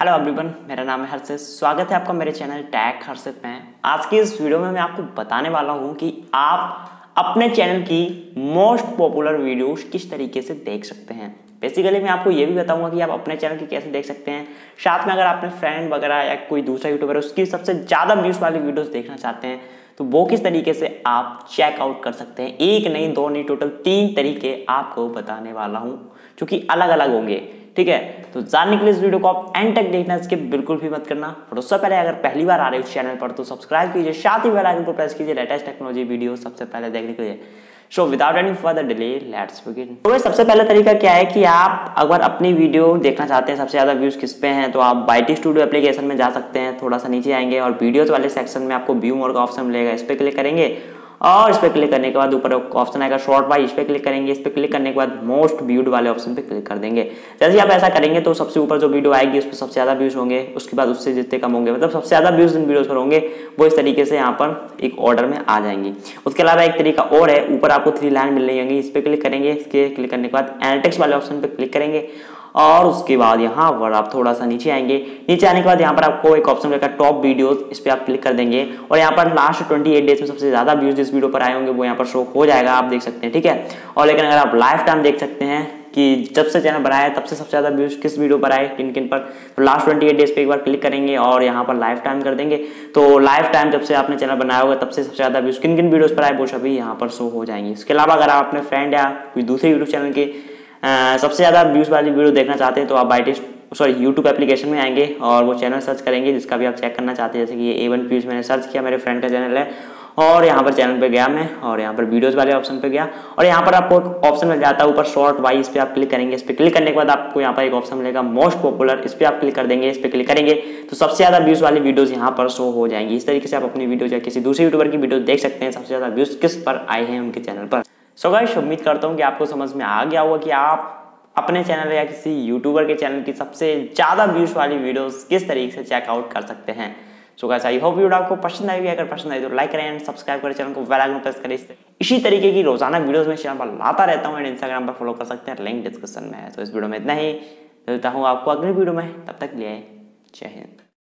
Hello everyone मेरा नाम है हर्षित। स्वागत है आपका मेरे चैनल टैग हर्षित में। आज की इस वीडियो में मैं आपको बताने वाला हूँ कि आप अपने चैनल की मोस्ट पॉपुलर वीडियोस किस तरीके से देख सकते हैं। बेसिकली मैं आपको ये भी बताऊँगा कि आप अपने चैनल की कैसे देख सकते हैं। साथ में अगर आपने फ्रेंड वगैरह या कोई दूसरा यूट्यूबर उसकी सबसे ज़्यादा व्यूज़ वाली वीडियोस देखना चाहते हैं तो वो किस तरीके से आप चेकआउट कर सकते हैं। एक नहीं, दो नहीं टोटल तीन तरीके आपको बताने वाला हूँ, जो कि अलग अलग होंगे। ठीक है? तो जानने के लिए इस वीडियो को आप एंड तक देखना इसके बिल्कुल भी मत करना। और उससे पहले अगर पहली बार आ रहे हो चैनल पर तो सब्सक्राइब कीजिए, साथ ही बेल आइकन को प्रेस कीजिए लेटेस्ट टेक्नोलॉजी वीडियो सबसे पहले देखने के लिए। So without any further delay let's begin तो सबसे पहला तरीका क्या है कि आप अगर अपनी वीडियो देखना चाहते हैं, सबसे ज़्यादा व्यूज़ किस पे हैं तो आप बाइटी स्टूडियो एप्लीकेशन में जा सकते हैं, थोड़ा सा नीचे आएँगे और वीडियोज़ वाले सेक्शन में आपको व्यू मोर का ऑप्शन मिलेगा, इस पर क्लिक करेंगे। और इस पर क्लिक करने के बाद ऊपर ऑप्शन आएगा शॉर्ट बाई इस पर क्लिक करेंगे, इस पर क्लिक करने के बाद मोस्ट व्यूड वाले ऑप्शन पे क्लिक कर देंगे। जैसे आप ऐसा करेंगे तो सबसे ऊपर जो वीडियो आएगी, उस पर सबसे ज़्यादा व्यूज़ होंगे, उसके बाद उससे जितने कम होंगे मतलब सबसे ज़्यादा व्यूज़ जिन वीडियोज़ पर होंगे, वो इस तरीके से यहाँ पर एक ऑर्डर में आ जाएँगी। उसके अलावा एक तरीका और है, ऊपर आपको थ्री लाइन मिल रही होंगी, इस पर क्लिक करेंगे, इसके क्लिक करने के बाद एनालिटिक्स वाले ऑप्शन पर क्लिक करेंगे। और उसके बाद यहाँ पर आप थोड़ा सा नीचे आएँगे। नीचे आने के बाद यहाँ पर आपको एक ऑप्शन रहेगा टॉप वीडियोस इस पर आप क्लिक कर देंगे। और यहाँ पर लास्ट 28 डेज़ में सबसे ज़्यादा व्यूज़ जिस वीडियो पर आए होंगे, वो यहाँ पर शो हो जाएगा, आप देख सकते हैं, ठीक है? और लेकिन अगर आप लाइफ टाइम देख सकते हैं कि जब से चैनल बनाया है, तब से सबसे ज़्यादा व्यूज़ किस वीडियो पर आए किन किन पर तो लास्ट ट्वेंटी एट डेज़ पे एक बार क्लिक करेंगे और यहाँ पर लाइफ टाइम कर देंगे। तो लाइफ टाइम जब से आपने चैनल बनाया होगा, तब से सबसे ज़्यादा व्यूज़ किन किन वीडियोज़ पर आए, वो सभी यहाँ पर शो हो जाएँगे। इसके अलावा अगर आप अपने फ्रेंड या कोई दूसरे यूट्यूब चैनल के सबसे ज़्यादा व्यूज़ वाली वीडियो देखना चाहते हैं तो आप बाई सॉरी यूट्यूब एप्लीकेशन में आएँगे और वो चैनल सर्च करेंगे, जिसका भी आप चेक करना चाहते हैं, जैसे कि ये ए वन व्यूज़ मैंने सर्च किया, मेरे फ्रेंड का चैनल है, और यहाँ पर चैनल पे गया मैं, और यहाँ पर वीडियोस वाले ऑप्शन पे गया, और यहाँ पर आपको ऑप्शन मिल जाता है, ऊपर शॉर्ट वाई इस पर आप क्लिक करेंगे, इस पर क्लिक करने के बाद आपको यहाँ पर एक ऑप्शन मिलेगा मोस्ट पॉपुलर इस पर आप क्लिक कर देंगे, इस पर क्लिक करेंगे तो सबसे ज़्यादा व्यूज़ वाली वीडियोज़ यहाँ पर शो हो जाएँगी। इस तरीके से आप अपनी वीडियो या किसी दूसरे यूट्यूबर की वीडियो देख सकते हैं, सबसे ज़्यादा व्यूज़ किस पर आए हैं उनके चैनल पर। सो गाइस उम्मीद करता हूँ कि आपको समझ में आ गया होगा कि आप अपने चैनल या किसी यूट्यूबर के चैनल की सबसे ज़्यादा व्यूज़ वाली वीडियोस किस तरीके से चेकआउट कर सकते हैं। So guys I hope video आपको पसंद आएगी अगर पसंद आई तो लाइक करें एंड सब्सक्राइब करें। चैनल को बेल आइकन प्रेस करें। इसी तरीके की रोज़ाना वीडियोस में चैनल पर लाता रहता हूँ एंड इंस्टाग्राम पर फॉलो कर सकते हैं। लिंक डिस्क्रिप्शन में है। तो इस वीडियो में इतना ही। मिलता हूँ आपको अगले वीडियो में। तब तक लिए जय हिंद।